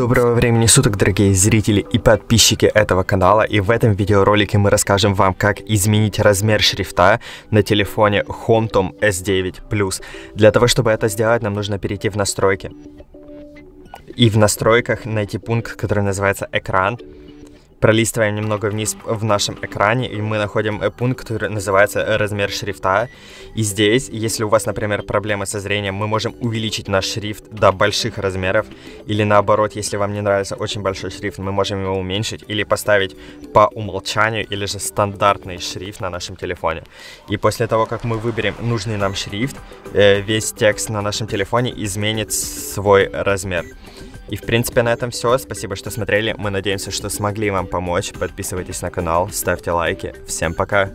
Доброго времени суток, дорогие зрители и подписчики этого канала, и в этом видеоролике мы расскажем вам, как изменить размер шрифта на телефоне HomeTom S9 Plus. Для того, чтобы это сделать, нам нужно перейти в настройки. И в настройках найти пункт, который называется «Экран», пролистываем немного вниз в нашем экране, и мы находим э, пункт, который называется «Размер шрифта». И здесь, если у вас, например, проблемы со зрением, мы можем увеличить наш шрифт до больших размеров, или наоборот, если вам не нравится очень большой шрифт, мы можем его уменьшить, или поставить по умолчанию, или же стандартный шрифт на нашем телефоне. И после того, как мы выберем нужный нам шрифт, э, весь текст на нашем телефоне изменит свой размер. И, в принципе, на этом все. Спасибо, что смотрели. Мы надеемся, что смогли вам помочь. Подписывайтесь на канал, ставьте лайки. Всем пока!